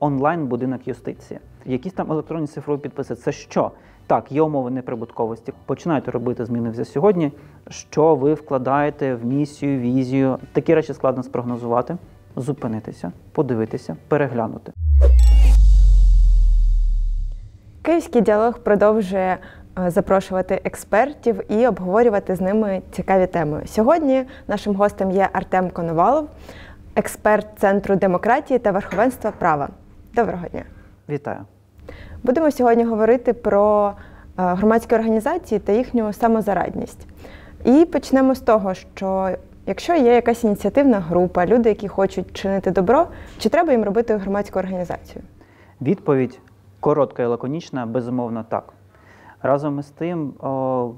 онлайн-будинок юстиції. Якісь там електронні цифрові підписи це що? Так, є умови неприбутковості. Починайте робити зміни вже сьогодні. Що ви вкладаєте в місію, візію? Такі речі складно спрогнозувати, зупинитися, подивитися, переглянути. Київський діалог продовжує е, запрошувати експертів і обговорювати з ними цікаві теми. Сьогодні нашим гостем є Артем Коновалов, експерт Центру демократії та верховенства права. Доброго дня! Вітаю! Будемо сьогодні говорити про е, громадські організації та їхню самозарадність. І почнемо з того, що якщо є якась ініціативна група, люди, які хочуть чинити добро, чи треба їм робити громадську організацію? Відповідь коротка і лаконічна, безумовно, так. Разом із тим, о,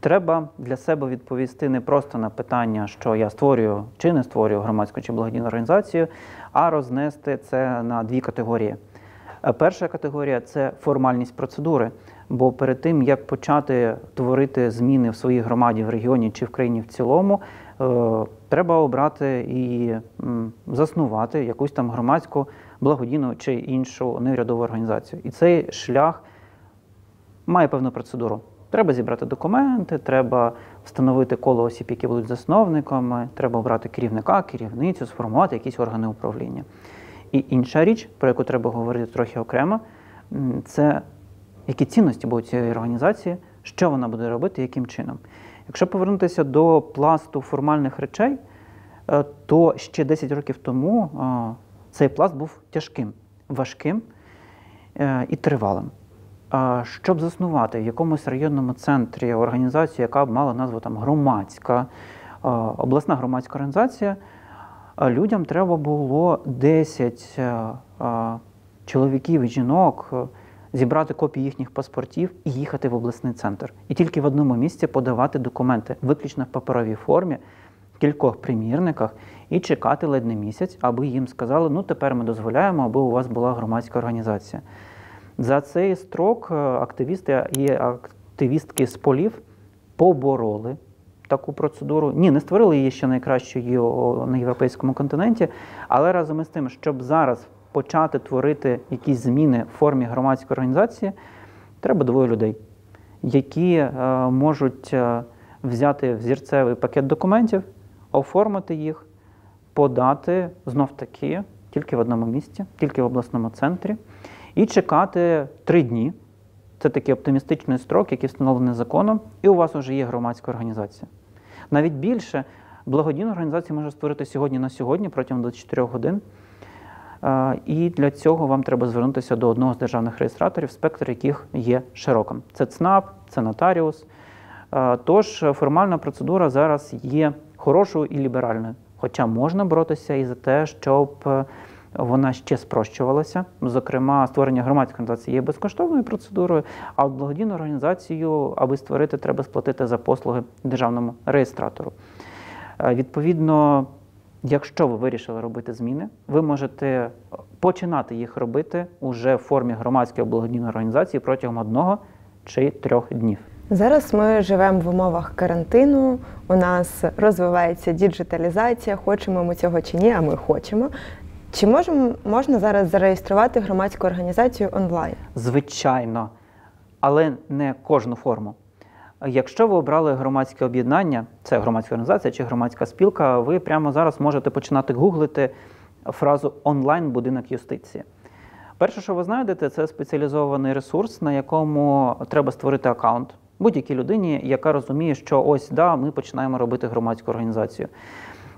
треба для себе відповісти не просто на питання, що я створюю чи не створюю громадську чи благодійну організацію, а рознести це на дві категорії. Е, Перша категорія це формальність процедури. Бо перед тим, як почати творити зміни в своїй громаді, в регіоні чи в країні в цілому, е, треба обрати і заснувати якусь там громадську, благодійну чи іншу неурядову організацію. І цей шлях має певну процедуру. Треба зібрати документи, треба встановити коло осіб, які будуть засновниками, треба обрати керівника, керівницю, сформувати якісь органи управління. І інша річ, про яку треба говорити трохи окремо, це які цінності будуть цієї організації, що вона буде робити, яким чином. Якщо повернутися до пласту формальних речей, е, то ще 10 років тому е, цей пласт був тяжким, важким е, і тривалим. Щоб заснувати в якомусь районному центрі організацію, яка б мала назву там громадська, обласна громадська організація, людям треба було 10 е, е, чоловіків і жінок зібрати копії їхніх паспортів і їхати в обласний центр. І тільки в одному місці подавати документи, виключно в паперовій формі, в кількох примірниках, і чекати ледь не місяць, аби їм сказали, ну тепер ми дозволяємо, аби у вас була громадська організація. За цей строк е, активісти і активістки з полів побороли таку процедуру. Ні, не створили її ще найкращою на європейському континенті, але разом із тим, щоб зараз почати творити якісь зміни в формі громадської організації, треба двоє людей, які е, можуть е, взяти взірцевий пакет документів, оформити їх, подати знов таки тільки в одному місці, тільки в обласному центрі, і чекати три дні. Це такий оптимістичний строк, який встановлений законом, і у вас вже є громадська організація. Навіть більше благодійну організацію може створити сьогодні на сьогодні протягом 24 годин. Е, І для цього вам треба звернутися до одного з державних реєстраторів, спектр яких є широким. Це ЦНАП, це нотаріус. Е, Тож формальна процедура зараз є хорошою і ліберальною. Хоча можна боротися і за те, щоб е, вона ще спрощувалася. Зокрема, створення громадської організації є безкоштовною процедурою, а от благодійну організацію, аби створити, треба сплатити за послуги державному реєстратору. Е, Відповідно, якщо ви вирішили робити зміни, ви можете починати їх робити уже в формі громадської благодійної організації протягом одного чи трьох днів. Зараз ми живемо в умовах карантину. У нас розвивається діджиталізація. Хочемо ми цього чи ні, а ми хочемо. Чи можемо можна зараз зареєструвати громадську організацію онлайн? Звичайно, але не кожну форму. Якщо ви обрали громадське об'єднання, це громадська організація чи громадська спілка, ви прямо зараз можете починати гуглити фразу онлайн-будинок юстиції. Перше, що ви знайдете, це спеціалізований ресурс, на якому треба створити аккаунт будь-якій людині, яка розуміє, що ось да, ми починаємо робити громадську організацію.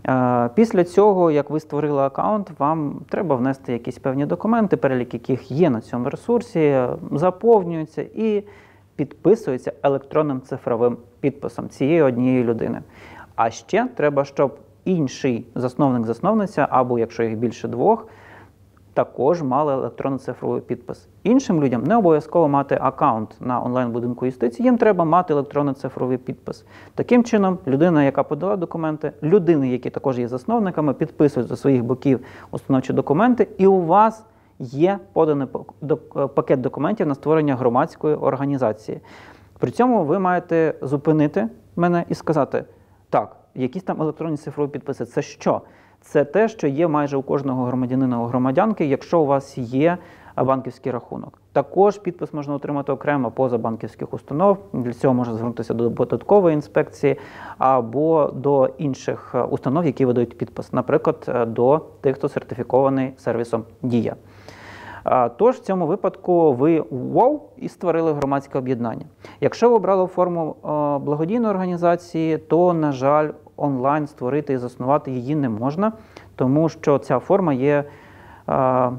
Е, Після цього, як ви створили аккаунт, вам треба внести якісь певні документи, перелік яких є на цьому ресурсі, заповнюються і підписуються електронним цифровим підписом цієї однієї людини. А ще треба, щоб інший засновник-засновниця, або якщо їх більше двох, також мали електронний цифровий підпис. Іншим людям не обов'язково мати аккаунт на онлайн-будинку юстиції, їм треба мати електронний цифровий підпис. Таким чином, людина, яка подала документи, людини, які також є засновниками, підписують за своїх боків установчі документи, і у вас є поданий пакет документів на створення громадської організації. При цьому ви маєте зупинити мене і сказати, так, якісь там електронні цифрові підписи, це що? Це те, що є майже у кожного громадянина у громадянки, якщо у вас є банківський рахунок. Також підпис можна отримати окремо поза банківських установ. Для цього можна звернутися до податкової інспекції або до інших е, установ, які видають підпис, наприклад, е, до тих, хто сертифікований сервісом Дія. Тож в цьому випадку ви ВОВ і створили громадське об'єднання. Якщо ви обрали форму е, благодійної організації, то, на жаль, онлайн створити і заснувати її не можна, тому що ця форма є е,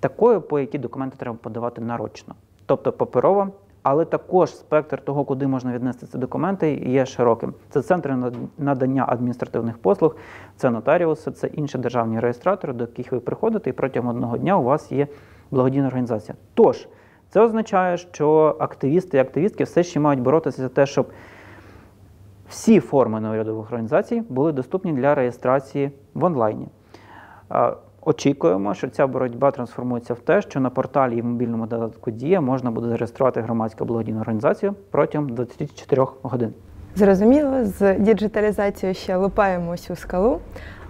такою, по якій документи треба подавати нарочно, тобто паперова. Але також спектр того, куди можна віднести ці документи, є широким. Це центри над- надання адміністративних послуг, це нотаріуси, це інші державні реєстратори, до яких ви приходите, і протягом одного дня у вас є благодійна організація. Тож це означає, що активісти і активістки все ще мають боротися за те, щоб всі форми неурядових організацій були доступні для реєстрації в онлайні. Очікуємо, що ця боротьба трансформується в те, що на порталі і в мобільному додатку Дія можна буде зареєструвати громадську благодійну організацію протягом 24 годин. Зрозуміло, з діджиталізацією ще лупаємо цю скалу.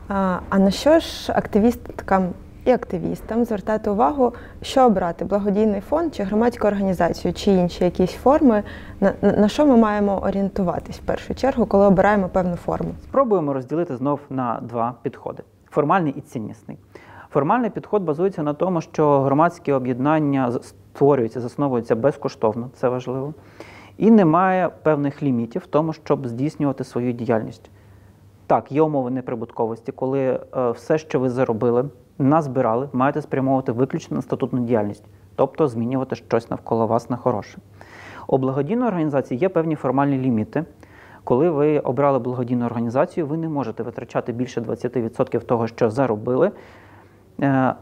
А на що ж активісткам і активістам звертати увагу, що обрати благодійний фонд чи громадську організацію, чи інші якісь форми, на, на, на що ми маємо орієнтуватись в першу чергу, коли обираємо певну форму? Спробуємо розділити знов на два підходи: формальний і ціннісний. Формальний підход базується на тому, що громадські об'єднання створюються, засновуються безкоштовно, це важливо, і немає певних лімітів в тому, щоб здійснювати свою діяльність. Так, є умови неприбутковості, коли е, все, що ви заробили, назбирали, маєте спрямовувати виключно на статутну діяльність, тобто змінювати щось навколо вас на хороше. У благодійної організації є певні формальні ліміти. Коли ви обрали благодійну організацію, ви не можете витрачати більше 20% того, що заробили, е,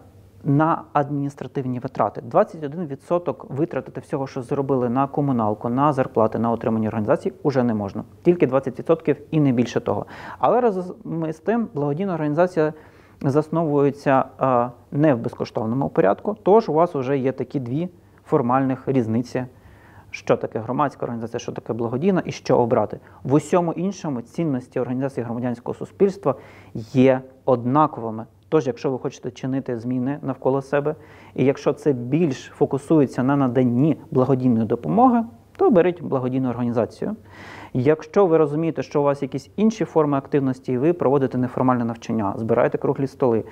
на адміністративні витрати. 21% витратити всього, що зробили на комуналку, на зарплати, на отримання організації, уже не можна. Тільки 20% і не більше того. Але разом з тим, благодійна організація засновується е, не в безкоштовному порядку, тож у вас вже є такі дві формальних різниці що таке громадська організація, що таке благодійна і що обрати. В усьому іншому цінності організації громадянського суспільства є однаковими. Тож, якщо ви хочете чинити зміни навколо себе, і якщо це більш фокусується на наданні благодійної допомоги, то беріть благодійну організацію. Якщо ви розумієте, що у вас якісь інші форми активності, і ви проводите неформальне навчання, збираєте круглі столи,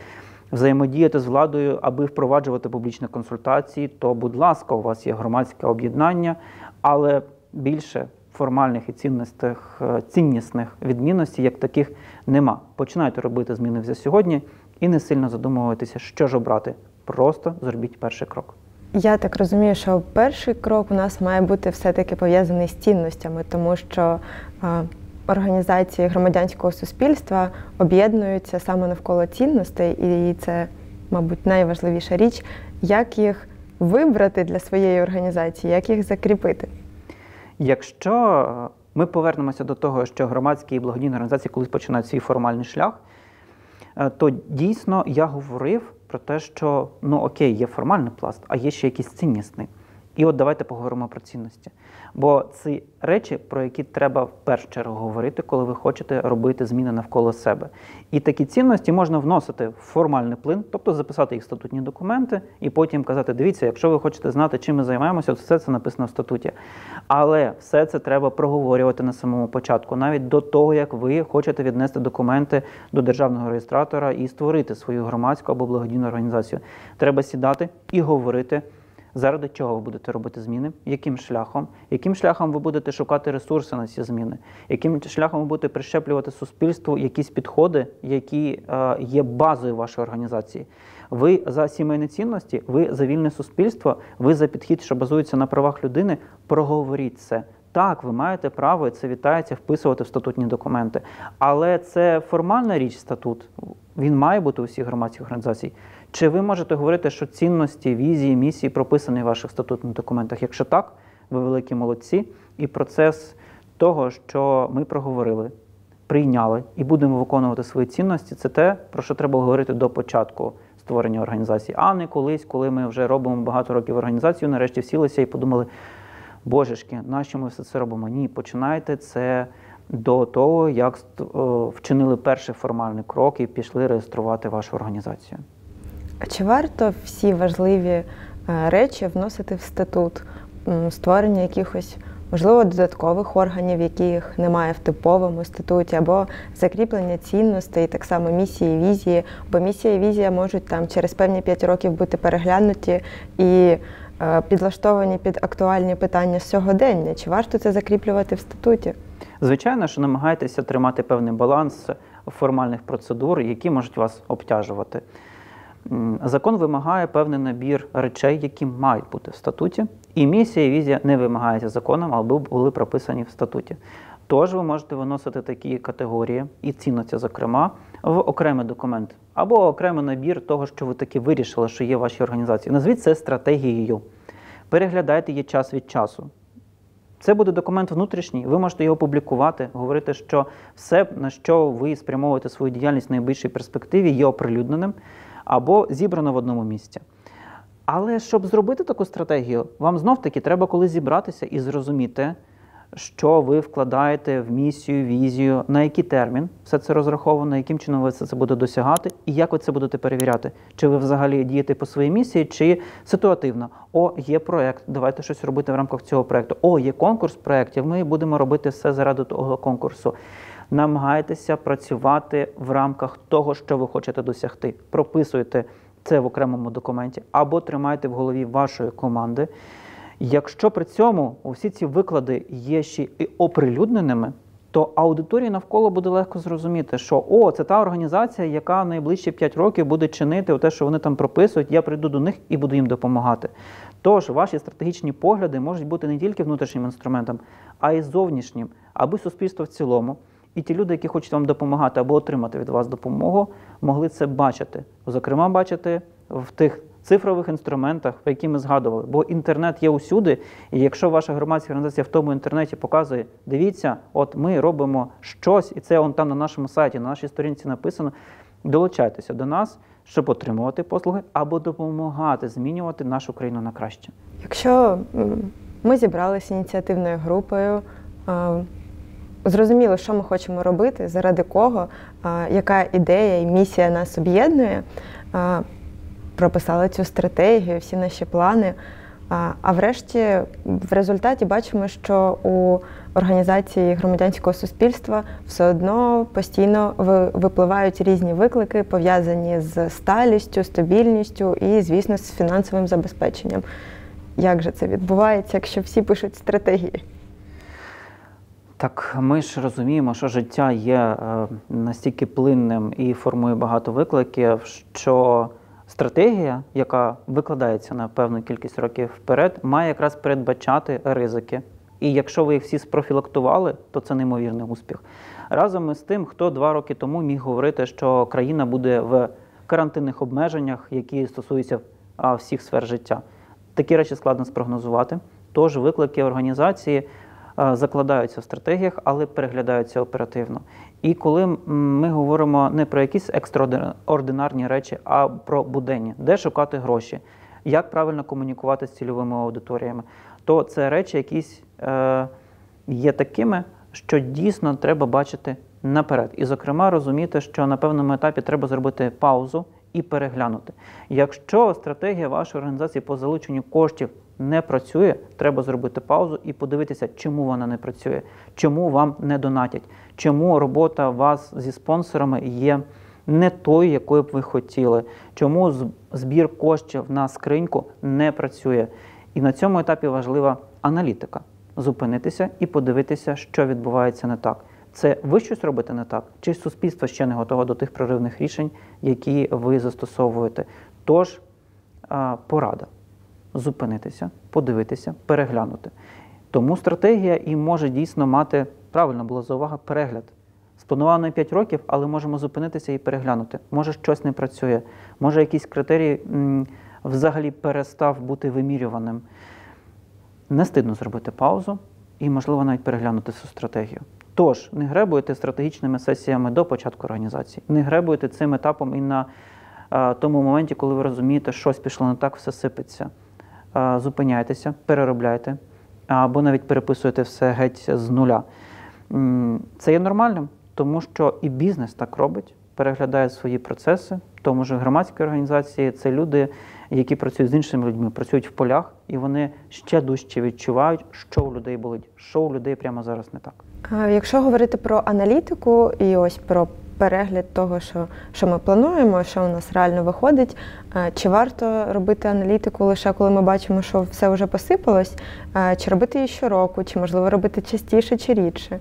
взаємодіяти з владою, аби впроваджувати публічні консультації, то, будь ласка, у вас є громадське об'єднання, але більше формальних і цінностих, е, ціннісних відмінностей, як таких, нема. Починайте робити зміни вже сьогодні і не сильно задумуватися, що ж обрати. Просто зробіть перший крок. Я так розумію, що перший крок у нас має бути все-таки пов'язаний з цінностями, тому що організації громадянського суспільства об'єднуються саме навколо цінностей, і це, мабуть, найважливіша річ, як їх вибрати для своєї організації, як їх закріпити. Якщо е, ми повернемося до того, що громадські і благодійні організації колись починають свій формальний шлях, е, то дійсно я говорив про те, що ну окей, є формальний пласт, а є ще якийсь ціннісний. І от давайте поговоримо про цінності. Бо це речі, про які треба в першу чергу говорити, коли ви хочете робити зміни навколо себе. І такі цінності можна вносити в формальний плин, тобто записати їх в статутні документи, і потім казати: дивіться, якщо ви хочете знати, чим ми займаємося, то все це написано в статуті. Але все це треба проговорювати на самому початку, навіть до того, як ви хочете віднести документи до державного реєстратора і створити свою громадську або благодійну організацію. Треба сідати і говорити. Заради чого ви будете робити зміни? Яким шляхом? Яким шляхом ви будете шукати ресурси на ці зміни? Яким шляхом ви будете прищеплювати суспільству якісь підходи, які е, є базою вашої організації? Ви за сімейні цінності, ви за вільне суспільство, ви за підхід, що базується на правах людини. Проговоріть це. Так, ви маєте право, і це вітається вписувати в статутні документи. Але це формальна річ статут. Він має бути у всіх громадських організацій. Чи ви можете говорити, що цінності, візії, місії прописані в ваших статутних документах? Якщо так, ви великі молодці, і процес того, що ми проговорили, прийняли і будемо виконувати свої цінності, це те, про що треба говорити до початку створення організації, а не колись, коли ми вже робимо багато років організацію, нарешті сілися і подумали, божечки, нащо ми все це робимо? Ні, починайте це до того, як вчинили перший формальний крок і пішли реєструвати вашу організацію. А чи варто всі важливі е, речі вносити в статут? Створення якихось, можливо, додаткових органів, яких немає в типовому статуті, або закріплення цінностей, так само місії, і візії, бо місія і візія можуть там через певні 5 років бути переглянуті і е, підлаштовані під актуальні питання сьогодення. Чи варто це закріплювати в статуті? Звичайно, що намагайтеся тримати певний баланс формальних процедур, які можуть вас обтяжувати. Закон вимагає певний набір речей, які мають бути в статуті, і місія і візія не вимагається законом, але були прописані в статуті. Тож ви можете виносити такі категорії і цінності, зокрема, в окремий документ або окремий набір того, що ви таки вирішили, що є в вашій організації. Назвіть це стратегією. Переглядайте її час від часу. Це буде документ внутрішній, ви можете його публікувати, говорити, що все, на що ви спрямовуєте свою діяльність в найближчій перспективі, є оприлюдненим або зібрано в одному місці. Але щоб зробити таку стратегію, вам знов-таки треба коли зібратися і зрозуміти, що ви вкладаєте в місію, візію, на який термін все це розраховано, яким чином ви все це будете досягати, і як ви це будете перевіряти. Чи ви взагалі дієте по своїй місії, чи ситуативно. О, є проект, давайте щось робити в рамках цього проекту. О, є конкурс проєктів, ми будемо робити все заради того конкурсу. Намагайтеся працювати в рамках того, що ви хочете досягти. Прописуйте це в окремому документі або тримайте в голові вашої команди. Якщо при цьому усі ці виклади є ще і оприлюдненими, то аудиторії навколо буде легко зрозуміти, що о, це та організація, яка найближчі 5 років буде чинити те, що вони там прописують. Я прийду до них і буду їм допомагати. Тож ваші стратегічні погляди можуть бути не тільки внутрішнім інструментом, а й зовнішнім, аби суспільство в цілому. І ті люди, які хочуть вам допомагати або отримати від вас допомогу, могли це бачити. Зокрема, бачити в тих цифрових інструментах, які ми згадували. Бо інтернет є усюди, і якщо ваша громадська організація в тому інтернеті показує, дивіться, от ми робимо щось, і це он там на нашому сайті, на нашій сторінці написано. Долучайтеся до нас, щоб отримувати послуги або допомагати змінювати нашу країну на краще. Якщо ми зібралися ініціативною групою, зрозуміли, що ми хочемо робити, заради кого, яка ідея і місія нас об'єднує, прописали цю стратегію, всі наші плани. А врешті, в результаті бачимо, що у організації громадянського суспільства все одно постійно випливають різні виклики, пов'язані з сталістю, стабільністю і, звісно, з фінансовим забезпеченням. Як же це відбувається, якщо всі пишуть стратегії? Так, ми ж розуміємо, що життя є е, настільки плинним і формує багато викликів, що стратегія, яка викладається на певну кількість років вперед, має якраз передбачати ризики. І якщо ви їх всі спрофілактували, то це неймовірний успіх. Разом із тим, хто два роки тому міг говорити, що країна буде в карантинних обмеженнях, які стосуються всіх сфер життя. Такі речі складно спрогнозувати. Тож виклики організації закладаються в стратегіях, але переглядаються оперативно. І коли ми говоримо не про якісь екстраординарні речі, а про буденні, де шукати гроші, як правильно комунікувати з цільовими аудиторіями, то це речі якісь е, є такими, що дійсно треба бачити наперед. І, зокрема, розуміти, що на певному етапі треба зробити паузу і переглянути. Якщо стратегія вашої організації по залученню коштів не працює, треба зробити паузу і подивитися, чому вона не працює, чому вам не донатять, чому робота вас зі спонсорами є не тою, якою б ви хотіли, чому збір коштів на скриньку не працює. І на цьому етапі важлива аналітика. Зупинитися і подивитися, що відбувається не так. Це ви щось робите не так, чи суспільство ще не готове до тих проривних рішень, які ви застосовуєте. Тож порада зупинитися, подивитися, переглянути. Тому стратегія і може дійсно мати правильно була заувага перегляд. Сплановано на 5 років, але можемо зупинитися і переглянути. Може, щось не працює, може, якийсь критерій взагалі перестав бути вимірюваним. Не стидно зробити паузу і, можливо, навіть переглянути цю стратегію. Тож, не гребуйте стратегічними сесіями до початку організації, не гребуйте цим етапом і на а, тому моменті, коли ви розумієте, щось пішло не так, все сипеться. Зупиняйтеся, переробляйте або навіть переписуєте все геть з нуля. Це є нормальним, тому що і бізнес так робить, переглядає свої процеси. Тому що громадські організації це люди, які працюють з іншими людьми, працюють в полях, і вони ще дужче відчувають, що у людей болить, що у людей прямо зараз не так. Якщо говорити про аналітику і ось про перегляд того, що, що ми плануємо, що у нас реально виходить, е, чи варто робити аналітику лише коли ми бачимо, що все вже посипалось, е, чи робити її щороку, чи можливо робити частіше чи рідше?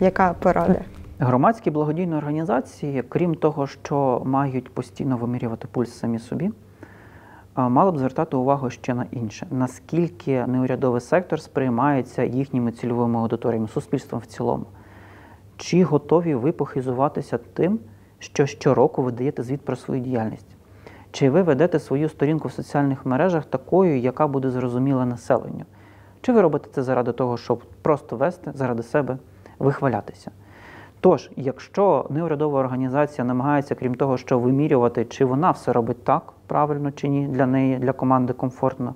Яка порада? Громадські благодійні організації, крім того, що мають постійно вимірювати пульс самі собі, а, мало б звертати увагу ще на інше, наскільки неурядовий сектор сприймається їхніми цільовими аудиторіями, суспільством в цілому. Чи готові ви похизуватися тим, що щороку ви даєте звіт про свою діяльність? Чи ви ведете свою сторінку в соціальних мережах такою, яка буде зрозуміла населенню? Чи ви робите це заради того, щоб просто вести, заради себе, вихвалятися? Тож, якщо неурядова організація намагається, крім того, що вимірювати, чи вона все робить так правильно чи ні, для неї, для команди комфортно,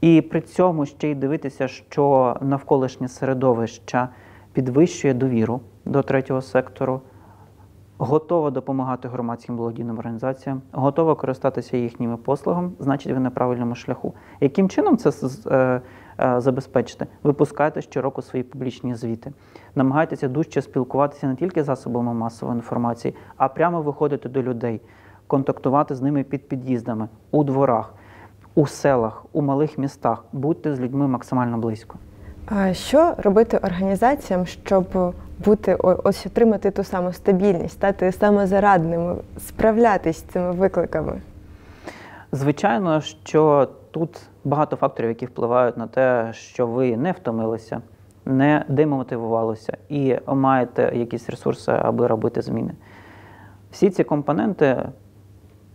і при цьому ще й дивитися, що навколишнє середовище підвищує довіру до третього сектору, готова допомагати громадським благодійним організаціям, готова користатися їхніми послугами, значить ви на правильному шляху. Яким чином це е, е, забезпечити? Випускайте щороку свої публічні звіти. Намагайтеся дужче спілкуватися не тільки засобами масової інформації, а прямо виходити до людей, контактувати з ними під під'їздами, у дворах, у селах, у малих містах. Будьте з людьми максимально близько. Що робити організаціям, щоб бути ось отримати ту саму стабільність, стати самозарадними, справлятись з цими викликами? Звичайно, що тут багато факторів, які впливають на те, що ви не втомилися, не демотивувалися і маєте якісь ресурси, аби робити зміни. Всі ці компоненти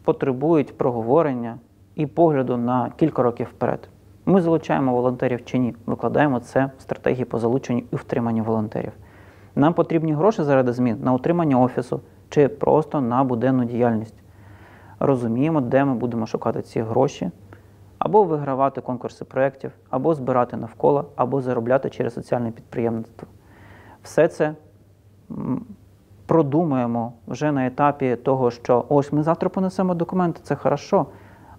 потребують проговорення і погляду на кілька років вперед. Ми залучаємо волонтерів чи ні, викладаємо це в стратегії по залученню і втриманню волонтерів. Нам потрібні гроші заради змін на утримання офісу чи просто на буденну діяльність розуміємо, де ми будемо шукати ці гроші, або вигравати конкурси проєктів, або збирати навколо, або заробляти через соціальне підприємництво. Все це продумуємо вже на етапі того, що ось ми завтра понесемо документи, це хорошо.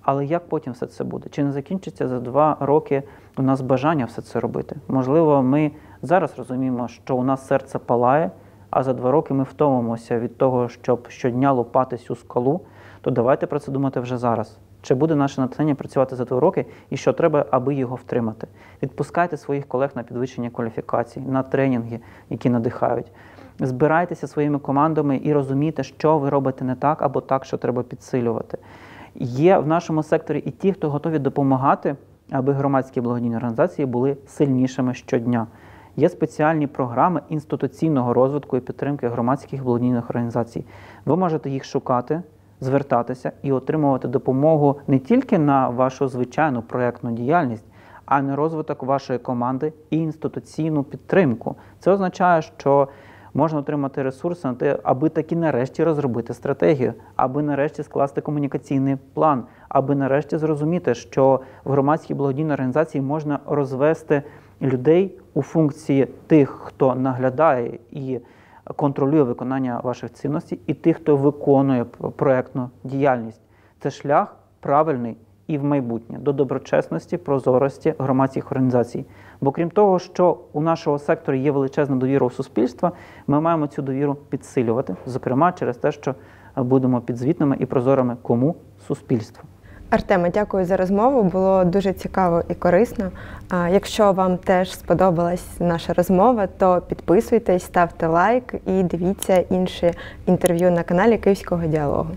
Але як потім все це буде? Чи не закінчиться за два роки у нас бажання все це робити? Можливо, ми зараз розуміємо, що у нас серце палає, а за два роки ми втомимося від того, щоб щодня лупати цю скалу, то давайте про це думати вже зараз. Чи буде наше натхнення працювати за два роки, і що треба, аби його втримати? Відпускайте своїх колег на підвищення кваліфікацій, на тренінги, які надихають. Збирайтеся своїми командами і розумійте, що ви робите не так або так, що треба підсилювати. Є в нашому секторі і ті, хто готові допомагати, аби громадські благодійні організації були сильнішими щодня. Є спеціальні програми інституційного розвитку і підтримки громадських благодійних організацій. Ви можете їх шукати, звертатися і отримувати допомогу не тільки на вашу звичайну проєктну діяльність, а й на розвиток вашої команди і інституційну підтримку. Це означає, що можна отримати ресурси на те, аби таки нарешті розробити стратегію, аби нарешті скласти комунікаційний план, аби нарешті зрозуміти, що в громадській благодійній організації можна розвести людей у функції тих, хто наглядає і контролює виконання ваших цінностей, і тих, хто виконує проектну діяльність. Це шлях правильний і в майбутнє до доброчесності, прозорості громадських організацій. Бо крім того, що у нашого сектору є величезна довіра у суспільства, ми маємо цю довіру підсилювати, зокрема через те, що будемо підзвітними і прозорими кому суспільству. Артеме, дякую за розмову. Було дуже цікаво і корисно. Якщо вам теж сподобалась наша розмова, то підписуйтесь, ставте лайк і дивіться інші інтерв'ю на каналі Київського діалогу.